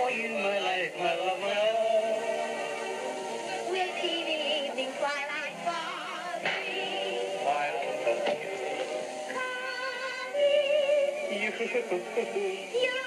for you, my life, my love, my all. We'll see the evening twilight falling. While you You